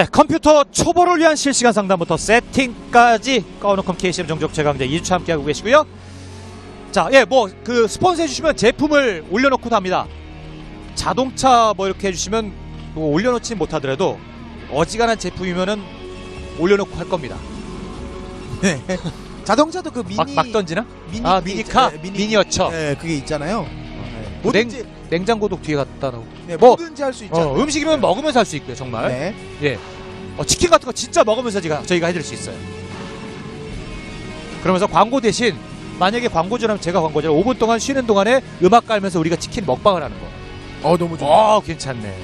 네, 컴퓨터 초보를 위한 실시간 상담부터 세팅까지 까오노컴 KCM 정적 최강자 2주차 함께하고 계시고요. 자, 예, 뭐 그 스폰서 해주시면 제품을 올려놓고도 합니다. 자동차 뭐 이렇게 해주시면 뭐 올려놓지 못하더라도 어지간한 제품이면은 올려놓고 할 겁니다. 네. 자동차도 그 미니 막, 막 던지나? 미니 아, 미니카? 있- 네, 미니, 미니 어처. 네, 그게 있잖아요. 네. 냉, 뭐든지 냉장고도 뒤에 갖다 놓고. 네, 뭐, 뭐든지 할 수 있잖아요. 어, 음식이면 먹으면서 할 수 있고요, 정말. 네. 예. 어, 치킨 같은 거 진짜 먹으면서 저희가, 저희가 해드릴 수 있어요. 그러면서 광고 대신 만약에 광고주라면 제가 광고주라 5분 동안 쉬는 동안에 음악 깔면서 우리가 치킨 먹방을 하는 거. 어 너무 좋아. 어, 괜찮네.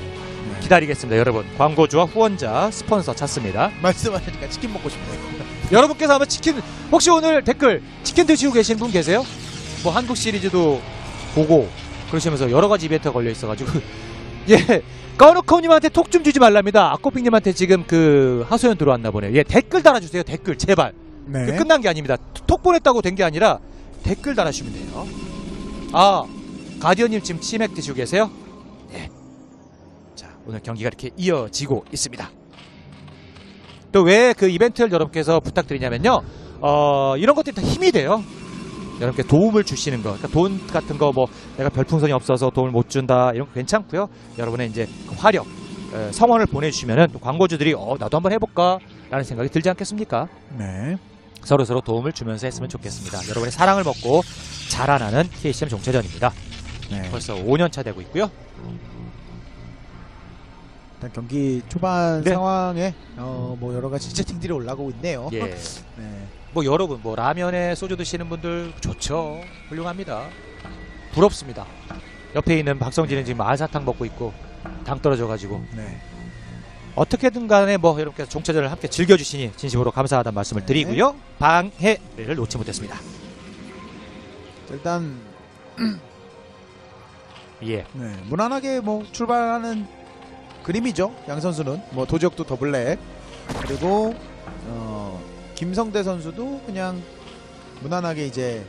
기다리겠습니다, 여러분. 광고주와 후원자, 스폰서 찾습니다. 말씀하시니까 치킨 먹고 싶네요. 여러분께서 한번 치킨, 혹시 오늘 댓글 치킨 드시고 계신 분 계세요? 뭐 한국 시리즈도 보고 그러시면서 여러 가지 이벤트가 걸려 있어가지고. 예. 까우노커님한테 톡 좀 주지 말랍니다. 아코핑님한테 지금 그 하소연 들어왔나 보네요. 예, 댓글 달아주세요. 댓글, 제발. 네. 그 끝난 게 아닙니다. 톡 보냈다고 된 게 아니라 댓글 달아주시면 돼요. 아, 가디언님 지금 치맥 드시고 계세요? 네. 자, 오늘 경기가 이렇게 이어지고 있습니다. 또 왜 그 이벤트를 여러분께서 부탁드리냐면요. 어, 이런 것들이 다 힘이 돼요. 여러분께 도움을 주시는 거. 그러니까 돈 같은 거 뭐 내가 별풍선이 없어서 도움을 못 준다. 이런 거 괜찮고요. 여러분의 이제 그 화력, 에, 성원을 보내주시면은 또 광고주들이 어, 나도 한번 해볼까? 라는 생각이 들지 않겠습니까? 네. 서로 서로 도움을 주면서 했으면 좋겠습니다. 여러분의 사랑을 먹고 자라나는 KCM 종체전입니다. 네. 벌써 5년 차 되고 있고요. 일단 경기 초반 네. 상황에 어, 뭐 여러 가지 채팅들이 올라오고 있네요. 예. 네. 뭐 여러분 뭐 라면에 소주 드시는 분들 좋죠. 훌륭합니다. 부럽습니다. 옆에 있는 박성진은 지금 알사탕 먹고 있고 당 떨어져가지고 네. 어떻게든 간에 뭐 여러분께서 종체전을 함께 즐겨주시니 진심으로 감사하다는 말씀을 네. 드리고요. 방해를 놓지 못했습니다. 일단 예. 네, 무난하게 뭐 출발하는 그림이죠. 양 선수는 뭐 도적도 더블랙 그리고 어, 김성대 선수도 그냥 무난하게 이제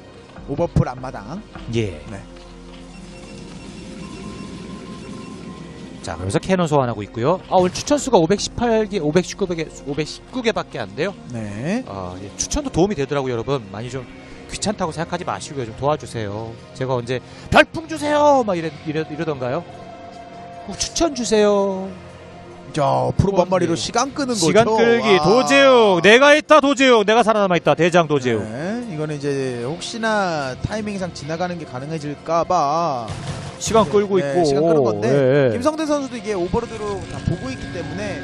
오버풀 앞마당. 예. 네. 자, 그러면서 캐논 소환하고 있고요. 아, 오늘 추천 수가 518개, 519개, 519개밖에 안 돼요. 네. 아, 예, 추천도 도움이 되더라고요, 여러분. 많이 좀 귀찮다고 생각하지 마시고요. 좀 도와주세요. 제가 언제 별풍 주세요! 막 이래, 이래, 이러던가요? 꼭 추천 주세요. 저 프로 후원, 반마리로 예. 시간 끄는 시간 거죠. 끌기, 와. 도제욱. 내가 있다, 도제욱. 내가 살아남아 있다, 대장 도제욱. 네, 이거는 이제 혹시나 타이밍상 지나가는 게 가능해질까봐 시간 끌고 네, 있고. 시간 끄는 건데 예, 예. 김성대 선수도 이게 오버로드로 다 보고 있기 때문에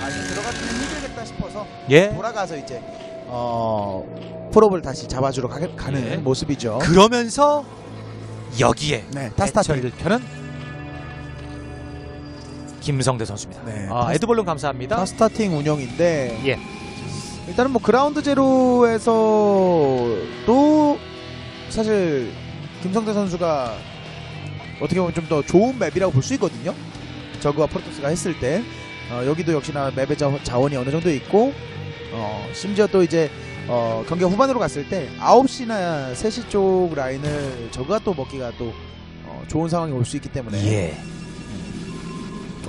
아 이거 들어가기는 힘들겠다 싶어서 예. 돌아가서 이제 어 프로를 다시 잡아주러 가, 가는 네. 모습이죠. 그러면서 여기에 네. hatchery를 펴는 김성대 선수입니다. 네, 아, 애드벌룬 감사합니다. 타 starting 운영인데 예. 일단은 뭐 그라운드 제로에서도 사실 김성대 선수가 어떻게 보면 좀 더 좋은 map이라고 볼 수 있거든요. 저그와 프로토스가 했을 때 어, 여기도 역시나 map의 자, 자원이 어느 정도 있고 어, 심지어 또 이제 어, 경기 후반으로 갔을 때 9시나 3시 쪽 라인을 저그가 또 먹기가 또 어, 좋은 상황이 올 수 있기 때문에 예.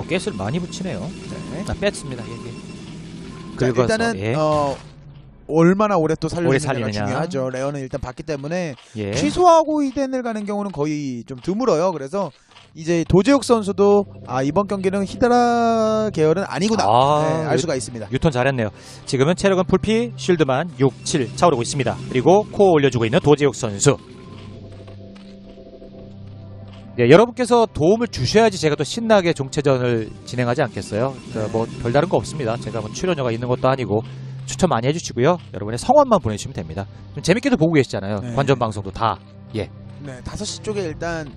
또 가스를 많이 붙이네요. 네. 나 뺐습니다. 예, 예. 자, 긁어서, 일단은 예. 어, 얼마나 오래 또 오래 살려주느냐가 살리느냐. 중요하죠. 레어는 일단 봤기 때문에 예. 취소하고 이덴을 가는 경우는 거의 좀 드물어요. 그래서 이제 도재욱 선수도 아 이번 경기는 히드라 계열은 아니구나 아, 네, 알 예. 수가 있습니다. 유턴 잘했네요. 지금은 체력은 풀피, 쉴드만 6, 7 차오르고 있습니다. 그리고 코어 올려주고 있는 도재욱 선수. 네, 여러분께서 도움을 주셔야지 제가 또 신나게 종체전을 진행하지 않겠어요? 그러니까 뭐 별다른 거 없습니다. 제가 뭐 출연료가 있는 것도 아니고 추천 많이 해주시고요. 여러분의 성원만 보내주시면 됩니다. 좀 재밌게도 보고 계시잖아요. 네. 관전 방송도 다. 네, 5시 쪽에 일단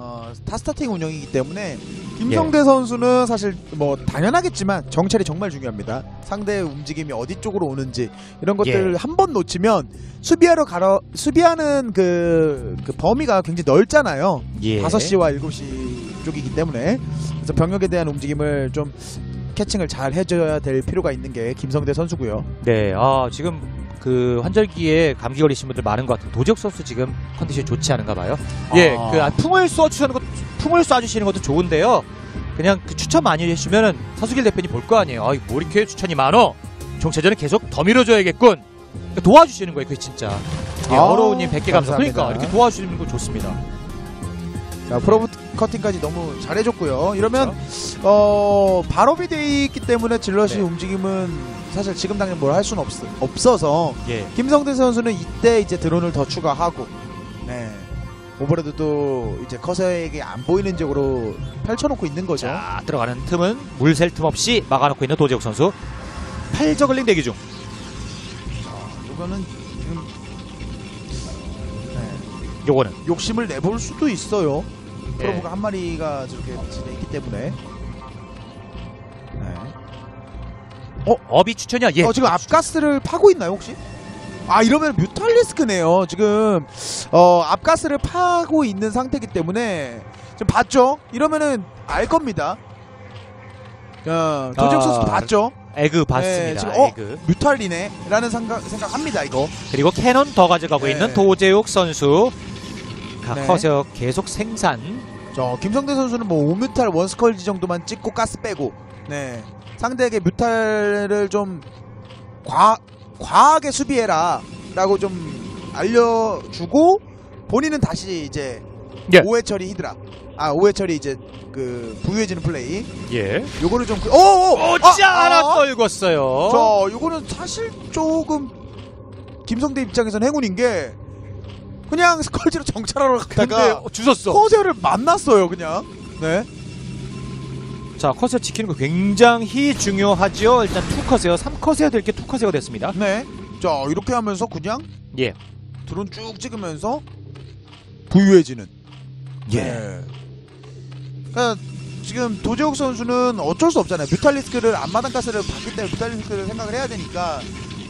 어, 타스타팅 운영이기 때문에 예. 김성대 선수는 사실 뭐 당연하겠지만 정찰이 정말 중요합니다. 상대의 움직임이 어디 쪽으로 오는지 이런 것들 예. 한번 놓치면 수비하러 가러 수비하는 그, 그 범위가 굉장히 넓잖아요. 예. 5시와 7시 쪽이기 때문에 그래서 병력에 대한 움직임을 좀 캐칭을 잘 해줘야 될 필요가 있는 게 김성대 선수고요. 네, 아, 지금 그 환절기에 감기 걸리신 분들 많은 것 같은 도적 선수 지금 컨디션이 좋지 않은가 봐요. 예, 아. 그 아, 풍을 쏴주시는 것, 풍을 쏴주시는 것도 좋은데요. 그냥 그 추천 많이 해주시면은 서수길 대표님 볼 거 아니에요. 아, 뭐 이렇게 추천이 많어. 종체전은 계속 더 밀어줘야겠군. 그러니까 도와주시는 거예요, 그게 진짜. 예, 아, 어려운님 100개 감사. 그러니까 이렇게 도와주시는 거 좋습니다. 자, 프로 커팅까지 너무 잘해줬고요. 이러면 그렇죠. 어 발업이 돼 있기 때문에 질럿이 네. 움직임은 사실 지금 당장 뭘 할 수는 없, 없어서 예. 김성대 선수는 이때 이제 드론을 더 추가하고 네 오버레드도 이제 커서에게 안 보이는 쪽으로 펼쳐놓고 있는 거죠. 자, 들어가는 틈은 물샐 틈 없이 막아놓고 있는 도재욱 선수. 팔저글링 대기 중. 이거는 지금 네, 요거는 욕심을 내볼 수도 있어요. 예. 프로브가 한 마리가 저렇게 있기 때문에. 어, 업이 추천이야. 예. 어, 지금 앞가스를 파고 있나요 혹시? 아 이러면 뮤탈리스크네요. 지금 어 앞가스를 파고 있는 상태이기 때문에 지금 봤죠? 이러면은 알 겁니다. 어, 아. 선수 봤죠? egg 봤습니다. 네, 지금, 어? egg. mutal이네라는 생각 생각합니다 이거. 그리고 cannon 더 가져가고 네. 있는 도재욱 선수. 가 네. corsair 계속 생산. 저 김성대 선수는 뭐 5mutal one scourge 정도만 찍고 가스 빼고 네 상대에게 mutal을 좀 과, 과하게 수비해라 라고 좀 알려주고 본인은 다시 이제 예. 오해 처리 히드라 아 오해 처리 이제 그 부유해지는 플레이 예. 요거를 좀 그- 오오 오, 짜라 떨궜어요. 저 요거는 사실 조금 김성대 입장에서는 행운인 게 그냥 스컬지로 정찰하러 갔다가 주웠어. 커세어를 만났어요 그냥 네 자, 컷을 지키는 거 굉장히 중요하죠. 일단 투컷이요. 3컷이어야 될 게 투컷이가 됐습니다. 네. 자 이렇게 하면서 그냥 예. 드론 쭉 찍으면서 부유해지는. 네. 그러니까 지금 도재욱 선수는 어쩔 수 없잖아요. 뮤탈리스크를 앞마당 가스를 받기 때문에 뮤탈리스크를 생각을 해야 되니까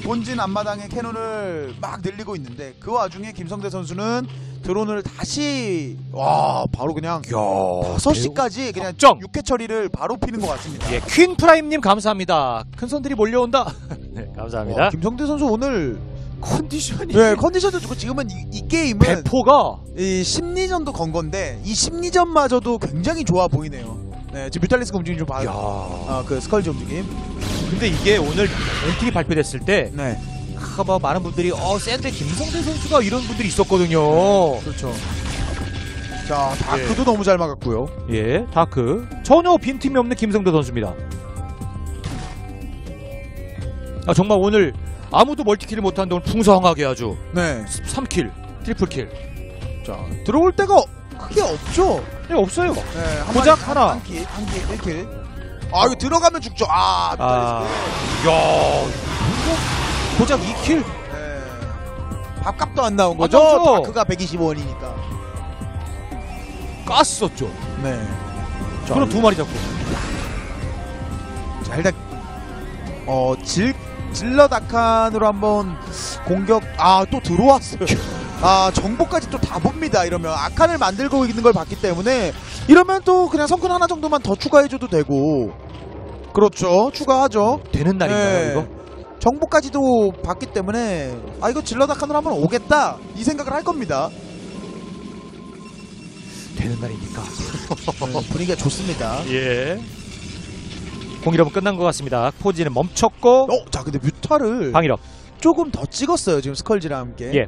본진 앞마당에 캐논을 막 늘리고 있는데 그 와중에 김성대 선수는 드론을 다시 와 바로 그냥 야, 5시까지 그냥 점. 6회 처리를 바로 피는 것 같습니다. 예, 퀸 프라임님 감사합니다. 큰 손들이 몰려온다. 네, 감사합니다. 와, 김성대 선수 오늘 컨디션이 네, 컨디션도 좋고 지금은 이, 이 게임은 배포가 이 심리전도 건 건데 이 심리전마저도 굉장히 좋아 보이네요. 네, 지금 mutalisk 움직임 좀 봐요. 야. 아, 그 scourge 움직임. 근데 이게 오늘 엔트리 발표됐을 때 네, 아, 뭐 많은 분들이 어 샌드 김성대 선수가 이런 분들이 있었거든요. 그렇죠. 자, dark도 너무 잘 막았고요. 예, dark 전혀 빈틈이 없는 김성대 선수입니다. 아 정말 오늘 아무도 multi kill을 못하는데 오늘 풍성하게 아주 네, 3kill, triple kill. 자 들어올 데가 크게 없죠. 네, 없어요. 네, 한 고작 마리, 하나. 한 kill, 한 kill, 1kill. 아, 이거 들어가면 죽죠. 아, 아. 야, 이거 고작 2kill. 네. 밥값도 안 나온 안 거죠. 나오죠. dark가 125원이니까. 깠었죠. 네. 그럼 두 마리 잡고. 자, 일단 어, 질 질러 다칸으로 한번 공격 아, 또 들어왔어요. 아, 정보까지 또 다 봅니다. 이러면 아칸을 만들고 있는 걸 봤기 때문에 이러면 또 그냥 성큰 하나 정도만 더 추가해 줘도 되고. 그렇죠. 추가하죠. 되는 날인가요, 네. 이거? 정보까지도 봤기 때문에 아, 이거 질러 다칸으로 한번 오겠다. 이 생각을 할 겁니다. 되는 날이니까. 네, 분위기가 좋습니다. 예. 공일 up은 끝난 것 같습니다. 포지는 멈췄고 어, 자, 근데 mutal을 방일 up. 조금 더 찍었어요 지금 scourge랑 함께 예.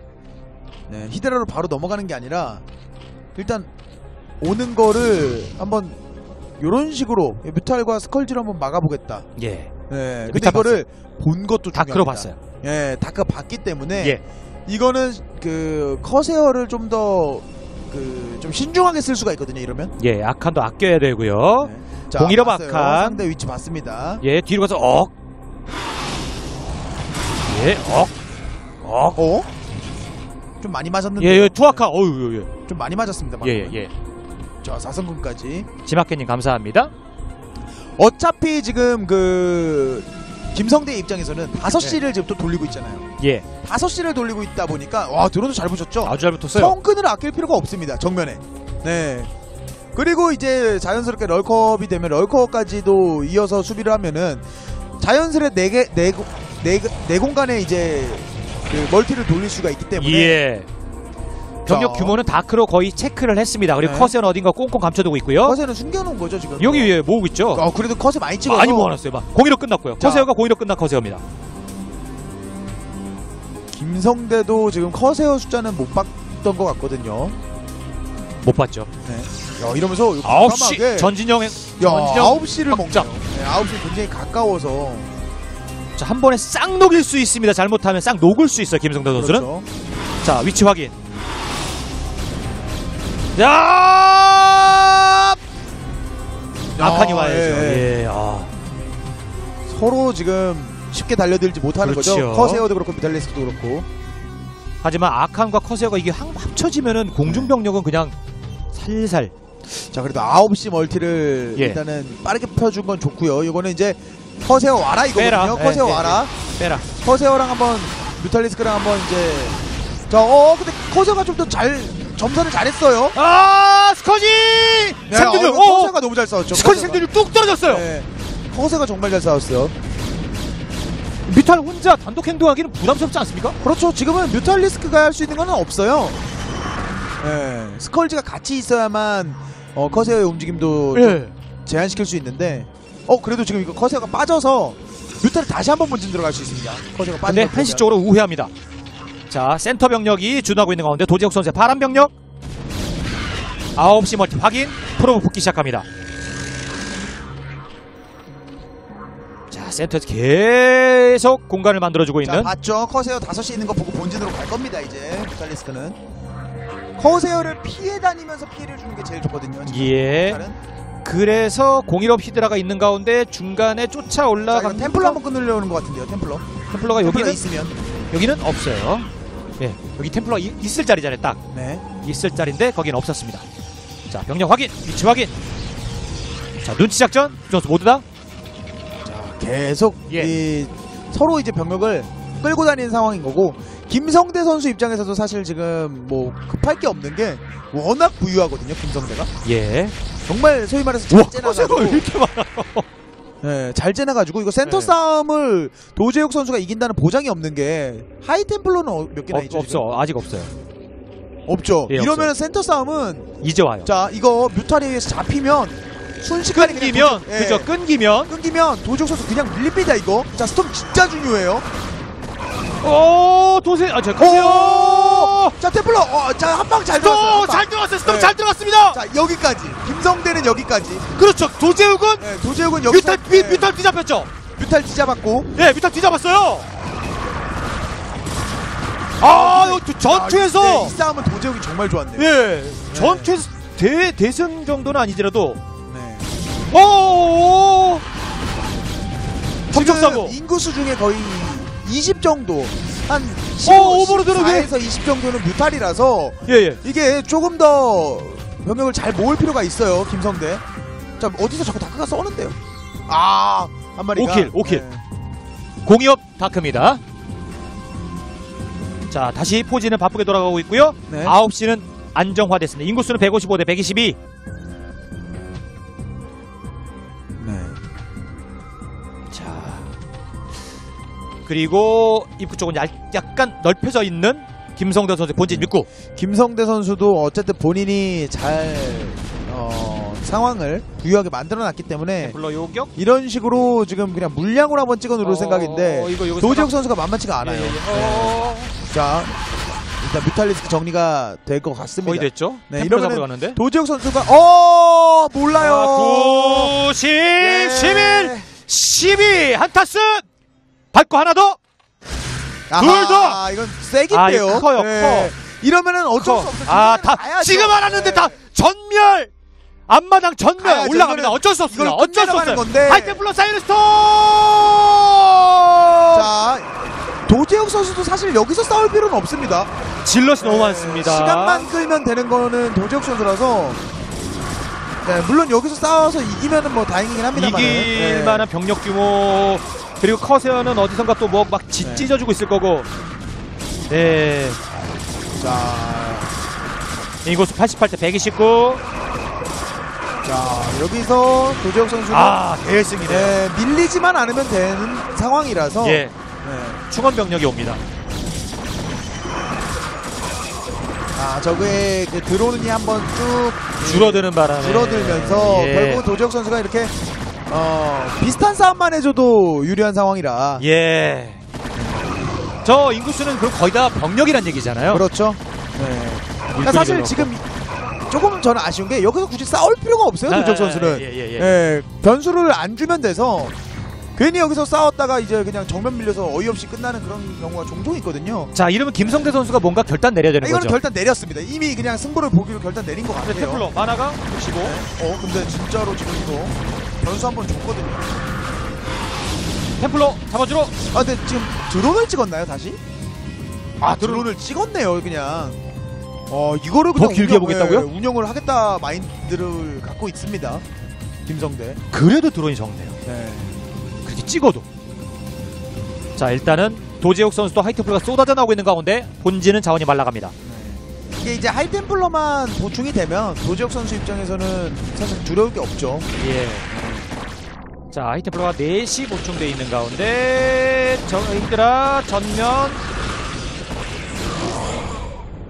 네, hydra로 바로 넘어가는 게 아니라 일단 오는 거를 한번 요런 식으로 mutal과 scourge로 한번 막아보겠다 예. 네, 근데 이거를 본 것도 중요합니다 dark로 봤어요. 예, dark 봤기 때문에 예. 이거는 그 커세어를 좀 더 그 좀 신중하게 쓸 수가 있거든요 이러면 예, 아칸도 아껴야 되고요. 네. 자, 공일업 봤어요. 아칸. 상대 위치 봤습니다 예, 뒤로 가서 억. 예, 억. 억. 어? 좀 많이 맞았는데 예, 예, 투아카. 어유, 예, 좀 많이 맞았습니다 예. 방금. 예, 예, 예. 자 4성금까지 지마켓님 감사합니다. 어차피 지금 그 김성대 입장에서는 5시를 지금 또 돌리고 있잖아요. 예, 5시를 돌리고 있다 보니까 와 드론도 잘 보셨죠? 아주 잘 붙었어요. 성근을 아낄 필요가 없습니다. 정면에. 네. 그리고 이제 자연스럽게 럴컵이 되면 럴컵까지도 이어서 수비를 하면은 자연스레 네개 네, 고- 네, 네 공간에 이제 그 멀티를 돌릴 수가 있기 때문에 예. 병력 자. 규모는 다크로 거의 체크를 했습니다. 그리고 네. 컷은 어딘가 꽁꽁 감춰두고 있고요. 컷에는 숨겨놓은 거죠 지금. 여기 위에 모으고 있죠. 어 그래도 컷에 많이 찍어서 많이 모아놨어요. 막 공이로 끝났고요. 자. 커세어가 공이로 끝난 커세어입니다. 김성대도 지금 컷에어 숫자는 못 봤던 것 같거든요. 못 봤죠. 야 이러면서 이거 아홉 과감하게- 시 전진영 야 전진영 아홉 시를 먹죠. 네, 아홉 시 굉장히 가까워서 자, 한 번에 싹 녹일 수 있습니다. 잘못하면 싹 녹을 수 있어요. 김성대 선수는. 그렇죠. 자 위치 확인. 야 아칸이 아, 와야죠. 예, 예. 아. 서로 지금 쉽게 달려들지 못하는 그렇죠. 거죠. corsair도 그렇고 mutalisk도 그렇고. 하지만 아칸과 커세어가 이게 한- 합쳐지면은 공중병력은 그냥 살살 자 그래도 9시 multi를 예. 일단은 빠르게 펴준 건 좋고요. 이거는 이제 corsair 와라 이거거든요. 빼라. corsair 예, 예, 와라. 빼라. corsair랑 한번 mutalisk랑 한번 이제 자, 어 근데 corsair가 좀 더 잘 점사를 잘했어요. 아 scourge 네, 생존율 어, 어, corsair가 너무 잘 싸웠죠. scourge. 생존율 뚝 떨어졌어요. 네. corsair가 정말 잘 싸웠어요. mutal 혼자 단독 행동하기는 부담스럽지 않습니까? 그렇죠. 지금은 mutalisk가 할 수 있는 건 없어요. 예. scourge가 같이 있어야만 어, 커세어의 움직임도 좀 예. 제한시킬 수 있는데 어 그래도 지금 이거 corsair가 빠져서 mutal이 다시 한번 본진 들어갈 수 있습니다. corsair가 근데 빠지면 한시 쪽으로 우회합니다. 자 센터 병력이 준하고 있는 가운데 도재욱 선수의 파란 병력 9시 multi 확인 probe 붙기 시작합니다. 자 센터에서 계속 공간을 만들어주고 자 있는 봤죠. corsair 5시 있는 거 보고 본진으로 갈 겁니다. 이제 mutalisk는 corsair를 피해 다니면서 피해를 주는 게 제일 좋거든요. 지금 예. 그래서 공일업 히드라가 있는 가운데 중간에 쫓아 자, 올라가면 템플러 한번 끊으려는 것 같은데요. 템플러. 템플러가 템플러 여기는 있으면 여기는 없어요. 예 여기 템플러 이- 있을 자리잖아요 딱 네. 있을 자리인데 거긴 없었습니다. 자 병력 확인 위치 확인. 자 눈치 작전 두 선수 모두 다 계속 예. 이 서로 이제 병력을 끌고 다니는 상황인 거고 김성대 선수 입장에서도 사실 지금 뭐 급할 게 없는 게 워낙 부유하거든요. 김성대가 예. 정말 소위 말해서 째나가지고 왜 이렇게 많아요? 예, 잘 째나가지고 이거 센터 네. 싸움을 도재욱 선수가 이긴다는 보장이 없는 게 하이템플러는 어- 몇 개나 없, 있죠? 없어 아직 없어요. 지금? 없죠. 예, 이러면 없어요. 센터 싸움은 이제 와요. 자 이거 뮤탈에 의해서 잡히면 순식간에 끊기면 도재- 예, 그죠 끊기면 끊기면 도재욱 선수 그냥 밀립니다 이거. 자 스톰 진짜 중요해요. 오 도세 아저 커세요. 오! 자 템플러 어, 자한 방 잘 들어갔어요. 한 방. 또잘 들어갔어요. 스톱 네. 잘 들어갔습니다. 자 여기까지 김성대는 여기까지. 그렇죠. 도재욱은 네, 도재욱은 여기 뮤탈 뮤, 뮤탈 뒤잡혔죠. 뮤탈 뒤잡았고. 예, 뮤탈 뒤잡았어요. 아, 이거 전투에서 아, 네, 이 싸움은 도재욱이 정말 좋았네요. 예, 전투에서 대 대승 정도는 아니더라도 네. 오, 지금 접촉사고. 인구수 중에 거의 20 정도 한 어, 오버로드는 왜? 14에서 20 정도는 뮤탈이라서 예, 예. 이게 조금 더 병력을 잘 모을 필요가 있어요 김성대 자 어디서 자꾸 다크가 써는데요 아한 마리가 오킬, 오킬. 네. 공이업 다크입니다. 자, 다시 포지는 바쁘게 돌아가고 있고요. 네. 9시는 안정화됐습니다. 인구수는 155 대 122. 그리고 입구 쪽은 약- 약간 넓혀져 있는 김성대 선수 본진 입구. 김성대 선수도 어쨌든 본인이 잘 어, 상황을 부유하게 만들어놨기 때문에 불러 요격. 이런 식으로 지금 그냥 물량으로 한번 찍어 누를 어, 생각인데 이거 이거 도재욱 선수가 만만치가 않아요 예, 예, 예. 네. 어, 자 일단 뮤탈리스크 정리가 될 것 같습니다 거의 됐죠? 네, 가는데. 도지혁 선수가 어 몰라요. 아, 90, 네. 11, 12 한타스 밟고 하나 더. 둘 더! 이건 세긴데요. 아, 이거 커요, 이러면면 어쩔 커. 수 없어. 아, 다 가야죠. 지금 알았는데 네. 다 전멸. 앞마당 전멸 가야죠. 올라갑니다. 어쩔 수 없습니다. 어쩔 수 없어요. 가는 건데. 하이템플러 사이렌스톤. 자 도지혁 선수도 사실 여기서 싸울 필요는 없습니다. 질럿이 너무 네, 많습니다. 시간만 끌면 되는 거는 도지혁 선수라서. 네, 물론 여기서 싸워서 이기면은 뭐 다행이긴 합니다만. 이길 만한 병력 규모 그리고 커세어는 어디선가 또 뭐 막 네. 찢어주고 있을 거고. 네. 자, 인구수 88대 129. 자 여기서 도지혁 선수는 아, 대승이네. 네, 밀리지만 않으면 되는 상황이라서. 예. 네. 충원 병력이 옵니다. 아 저그의 그 드론이 한번 쭉 줄어드는 바람에 줄어들면서 예. 결국 도지혁 선수가 이렇게 어, 비슷한 싸움만 해줘도 유리한 상황이라 예. 저 인구수는 그럼 거의 다 병력이란 얘기잖아요. 그렇죠. 네. 그러니까 사실 지금 조금 저는 아쉬운 게 여기서 굳이 싸울 필요가 없어요 도지혁 선수는. 예, 예, 예. 예, 변수를 안 주면 돼서 괜히 여기서 싸웠다가 이제 그냥 정면 밀려서 어이없이 끝나는 그런 경우가 종종 있거든요. 자, 이러면 김성대 선수가 뭔가 결단 내려야 되는 이거는 거죠. 결단 내렸습니다. 이미 그냥 승부를 보기로 결단 내린 것 같아요. 템플러 만화가 65. 어, 근데 진짜로 지금 이거 변수 한 번 줬거든요. 템플러 잡아주러. 아, 근데 지금 드론을 찍었나요, 다시? 아, 드론을 찍었네요, 그냥. 어, 이거를 그냥 길게 해보겠다고요? 예, 운영을 하겠다 마인드를 갖고 있습니다. 김성대. 그래도 드론이 적네요. 네. 그렇게 찍어도. 자, 일단은 도재욱 선수도 하이템플러가 쏟아져 나오고 있는 가운데 본진은 자원이 말라갑니다. 이게 이제 하이템플러만 보충이 되면 도지혁 선수 입장에서는 사실 두려울 게 없죠. 예. 자, 하이템플러가 4시 보충돼 있는 가운데 저희들아 전면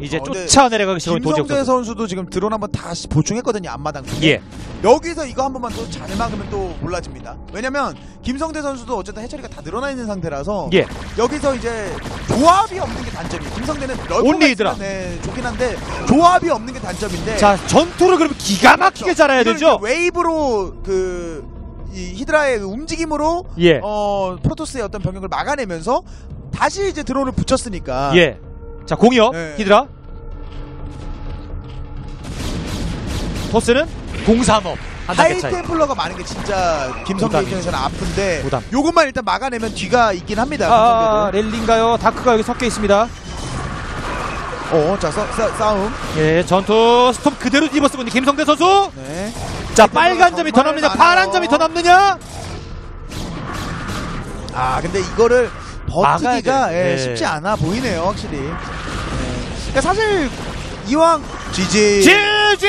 이제 어, 근데 쫓아 내려가기 시작한 도재욱 김성대 선수. 선수도 지금 드론 한번 다시 보충했거든요, 앞마당 쪽에. 예. 여기서 이거 한 번만 또 잘 막으면 또 몰라집니다. 왜냐면 김성대 선수도 어쨌든 해처리가 다 늘어나 있는 상태라서 예. 여기서 이제 조합이 없는 게 단점이에요. 김성대는 넓고 온리 히드라. 네, 좋긴 한데 조합이 없는 게 단점인데 자, 전투를 그러면 기가 막히게 잘해야 이걸 되죠? 웨이브로 그 이 히드라의 움직임으로 예. 어 프로토스의 어떤 병력을 막아내면서 다시 이제 드론을 붙였으니까 예. 자, 공이요. 네. 히드라. 토스는 단계 차이. High Templar가 많은 게 진짜 부담이죠. 입장에서는 아픈데 부담. 요것만 일단 막아내면 뒤가 있긴 합니다. 아, 김성대도. 랠리인가요? Dark가 여기 섞여 있습니다. 어, 자 싸, 싸, 싸움. 예, 전투 스톱 그대로 입어쓰고 있는 김성대 선수. 네. 자, 빨간 점이 더 남느냐, 많아요. 파란 점이 더 남느냐? 아 근데 이거를 버티기가. 예, 네. 쉽지 않아 보이네요, 확실히. 네. 그러니까 사실 이왕 GG 지지!